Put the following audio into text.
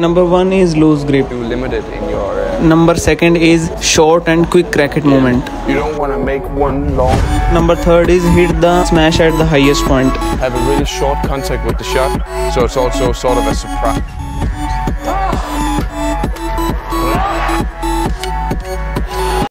Number one is loose grip. Limited in your. Uh, Number second is short and quick racket movement. you don't want to make one long. Number third is hit the smash at the highest point. Have a really short contact with the shot, so it's also sort of a surprise.